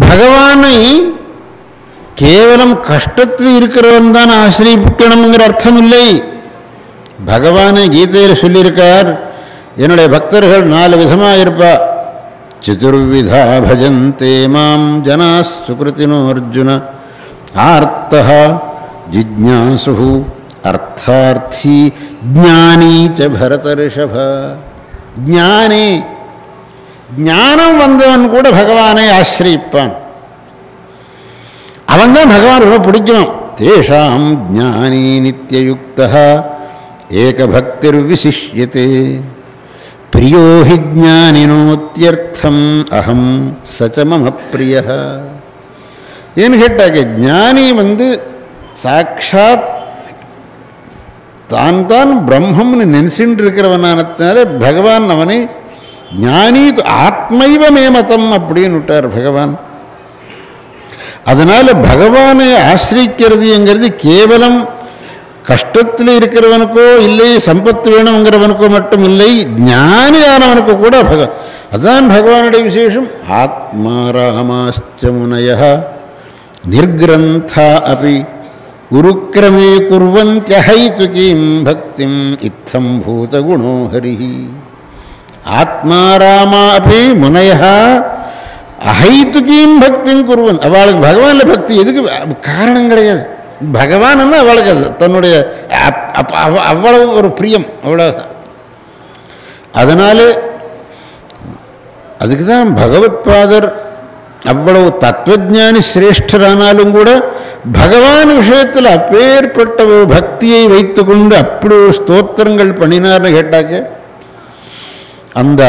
பகவானை கேவலம் கஷ்டத்தில் இருக்கிறவன் தான் ஆசிரியப்பிக்கணுங்கிற அர்த்தம் இல்லை பகவானை கீதையில் சொல்லியிருக்கார் என்னுடைய பக்தர்கள் நாலு விதமாக இருப்பா. சதுர்விதா பஜந்தே மாம் ஜனா சுகிருத்தினோ அர்ஜுன ஆர்த்தா ஜிஜாசு அர்த்தார்த்தி ஜானி ச பரத ரிஷப ஜானே ஞானம் வந்தவன் கூட பகவானை ஆசிரியிப்பான். அவன் தான் பகவான் ரொம்ப பிடிக்கணும் தேஷாம் ஜானி நித்தியயுக்தா ஏகபக்திர் விசிஷ்யத்தே பிரியோஹி ஜானினோத்தியர்த்தம் அகம் சச்சமம பிரிய ஏன்னு கேட்டாக்க ஜானி வந்து சாட்சாத் தான் தான் பிரம்மம்னு நினைச்சுட்டு இருக்கிறவனானத்தினால பகவான் அவனை ஞானி ஆத்மைவ மேமதம் அப்படின்னு விட்டார் பகவான். அதனால் பகவானை ஆசிரிக்கிறதுங்கிறது கேவலம். கஷ்டத்தில் இருக்கிறவனுக்கோ இல்லை சம்பத்து வேணுங்கிறவனுக்கோ மட்டும் இல்லை ஞானியானவனுக்கு கூட பக அதுதான் பகவானுடைய விசேஷம். ஆத்மா ராமாச்ச முனய நிர்கிரந்தா அபி குருக்கிரமே குர்வந்தியஹைத்துகீம் பக்திம் இத்தம் பூதகுணோ ஹரி ஆத்மா ராமா அப்படி முனையா. அஹைத்துகீம் பக்தியும் குருவன். அவளுக்கு பகவானில் பக்தி எதுக்கு? காரணம் கிடையாது. பகவான் அவளுக்கு அது? தன்னுடைய அப்- அவ்வளவு ஒரு பிரியம் அவ்வளவுதான். அதனாலே அதுக்கு தான் பகவத்பாதர் அவ்வளவு தத்துவஜானி சிரேஷ்டரானாலும் கூட பகவான் விஷயத்தில் அப்பேற்பட்ட ஒரு பக்தியை வைத்துக்கொண்டு அப்படி ஒரு ஸ்தோத்திரங்கள் பண்ணினார்னு கேட்டாக்க அந்த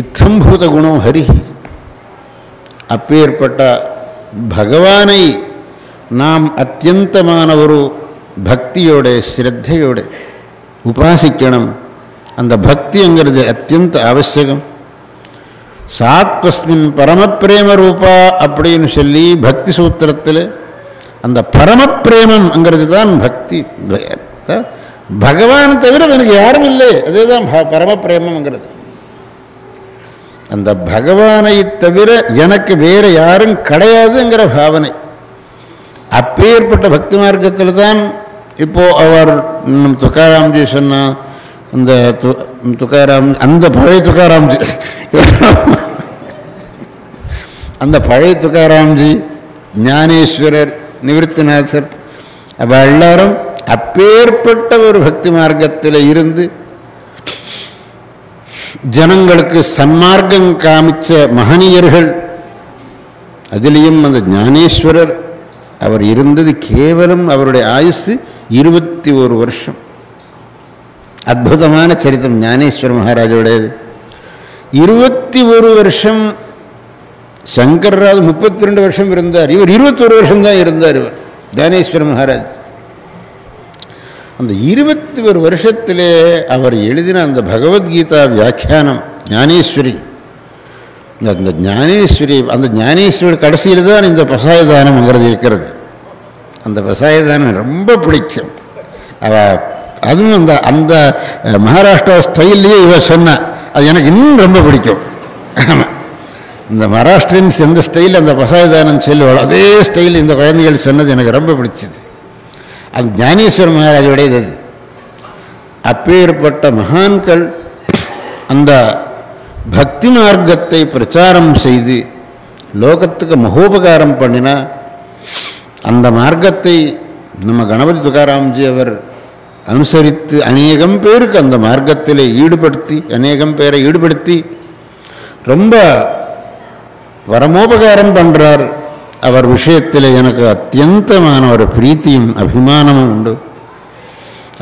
இத்தம்பூத குணம் ஹரிஹி அப்பேற்பட்ட பகவானை நாம் அத்தியந்தமான ஒரு பக்தியோட ஸ்ரத்தையோட உபாசிக்கணும். அந்த பக்திங்கிறது அத்தியந்த அவசியம் சாத்வஸ்மின் பரமப்பிரேம ரூபா அப்படின்னு சொல்லி பக்தி சூத்திரத்தில் அந்த பரமப்பிரேமம்ங்கிறது தான் பக்தி. பகவான் தவிர எனக்கு யாரும் இல்லை. அதுதான் பரம பிரேமங்கிறது அந்த பகவானை தவிர எனக்கு வேற யாரும் கிடையாதுங்கிற பாவனை. அப்பேற்பட்ட பக்தி மார்க்கத்தில் தான் இப்போ அவர் துக்காராம்ஜி சொன்ன அந்த து- துக்காராம் அந்த பழைய துக்காராம்ஜி. அந்த பழைய துக்காராம்ஜி ஞானேஸ்வரர் நிவிருத்திநாதர் அவ எல்லாரும் அப்பேற்பட்ட ஒரு பக்தி மார்க்கத்தில் இருந்து ஜனங்களுக்கு சன்மார்க்கம் காமிச்ச மகனியர்கள் அதிலேயும் அந்த ஞானேஸ்வரர் அவர் இருந்தது கேவலம் அவருடைய ஆயுசு இருபத்தி ஒரு வருஷம். அற்புதமான சரித்திரம் ஞானேஸ்வர மகாராஜோடையது இருபத்தி ஒரு வருஷம் சங்கர்ராஜ் முப்பத்தி ரெண்டு வருஷம் இருந்தார். இவர் இருபத்தொரு வருஷம்தான் இருந்தார் இவர் ஞானேஸ்வர மகாராஜ். அந்த இருபத்தி ஒரு வருஷத்திலே அவர் எழுதின அந்த பகவத்கீதா வியாக்கியானம் ஞானேஸ்வரி. அந்த ஞானேஸ்வரி அந்த ஞானேஸ்வரி கடைசியில் தான் இந்த பசாயதானம்ங்கிறது இருக்கிறது. அந்த பசாயதானம் ரொம்ப பிடிக்கும். அவ அதுவும் அந்த அந்த மகாராஷ்டிரா ஸ்டைல்லையே இவ சொன்ன அது எனக்கு இன்னும் ரொம்ப பிடிக்கும். ஆமாம் இந்த மகாராஷ்டிரன்ஸ் எந்த ஸ்டைல் அந்த பசாயதானம் சொல்லுவாள் அதே ஸ்டைல் இந்த குழந்தைகள் சொன்னது எனக்கு ரொம்ப பிடிச்சது. அது ஞானேஸ்வர மகாராஜுடையது அது. அப்பேற்பட்ட மகான்கள் அந்த பக்தி மார்க்கத்தை பிரச்சாரம் செய்து லோகத்துக்கு மகோபகாரம் பண்ணினா அந்த மார்க்கத்தை நம்ம கணபதி துகாராம்ஜி அவர் அனுசரித்து அநேகம் பேருக்கு அந்த மார்க்கத்தில் ஈடுபடுத்தி அநேகம் பேரை ஈடுபடுத்தி ரொம்ப பரமோபகாரம் பண்ணுறார் அவர் விஷயத்தில் எனக்கு அத்தியந்தமான ஒரு பிரீத்தியும் அபிமானமும் உண்டு.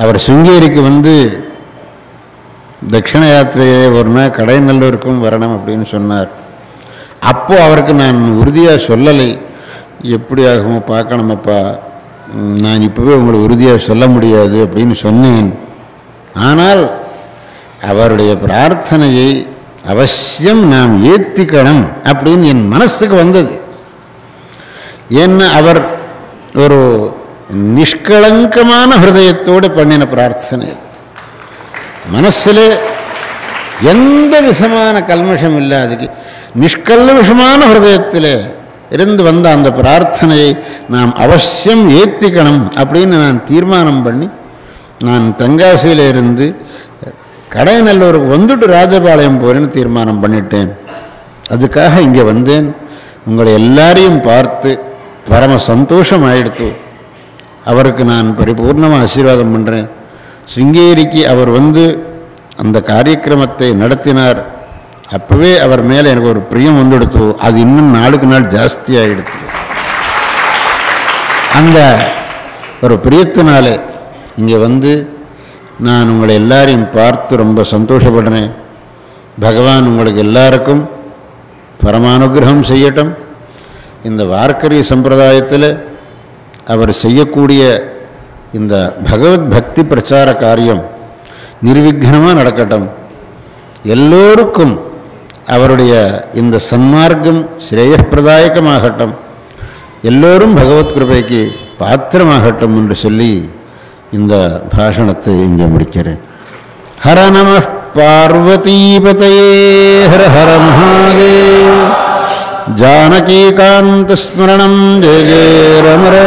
அவர் சுங்கேரிக்கு வந்து தட்சிண யாத்திரையே ஒரு நாள் கடைநல்லூருக்கும் வரணும் அப்படின்னு சொன்னார். அப்போது அவருக்கு நான் உறுதியாக சொல்லலை. எப்படி ஆகுமோ பார்க்கணுமப்பா. நான் இப்போவே உங்களுக்கு உறுதியாக சொல்ல முடியாது அப்படின்னு சொன்னேன். ஆனால் அவருடைய பிரார்த்தனையை அவசியம் நாம் ஏற்றிக்கணும் அப்படின்னு என் மனசுக்கு வந்தது. என்ன அவர் ஒரு நிஷ்கலங்கமான ஹிருதயத்தோடு பண்ணின பிரார்த்தனை. மனசில் எந்த விதமான கல்மஷம் இல்லை அதுக்கு நிஷ்கல்மஷமான ஹிருதயத்தில் இருந்து வந்த அந்த பிரார்த்தனையை நாம் அவசியம் ஏற்றிக்கணும் அப்படின்னு நான் தீர்மானம் பண்ணி நான் தென்காசியில் இருந்து கடைநல்லூருக்கு வந்துட்டு ராஜபாளையம் போகிறேன்னு தீர்மானம் பண்ணிட்டேன். அதுக்காக இங்கே வந்தேன். உங்களை எல்லாரையும் பார்த்து பரம சந்தோஷம் ஆயிடுத்து அவருக்கு நான் பரிபூர்ணமாக ஆசீர்வாதம் பண்ணுறேன் சுங்கேரிக்கு அவர் வந்து அந்த காரியக்கிரமத்தை நடத்தினார். அப்போவே அவர் மேலே எனக்கு ஒரு பிரியம் வந்துடுத்து. அது இன்னும் நாளுக்கு நாள் ஜாஸ்தி ஆகிடுத்து அந்த ஒரு பிரியத்தினாலே இங்கே வந்து நான் உங்களை எல்லாரையும் பார்த்து ரொம்ப சந்தோஷப்படுறேன். பகவான் உங்களுக்கு எல்லாருக்கும் பரமானுகிரகம் செய்யட்டும். இந்த வார்க்கரி சம்பிரதாயத்தில் அவர் செய்யக்கூடிய இந்த பகவத் பக்தி பிரச்சார காரியம் நிர்விக்னமாக நடக்கட்டும். எல்லோருக்கும் அவருடைய இந்த சன்மார்க்கம் ஸ்ரேயப்பிரதாயகமாகட்டும் எல்லோரும் பகவத் கிருபைக்கு பாத்திரமாகட்டும் என்று சொல்லி இந்த பாஷணத்தை இங்கே முடிக்கிறேன். ஹர நம பார்வதீபதையே ஹர ஹர மகாதேவ். जानकीकान्तस्मरणं जय जय रमरो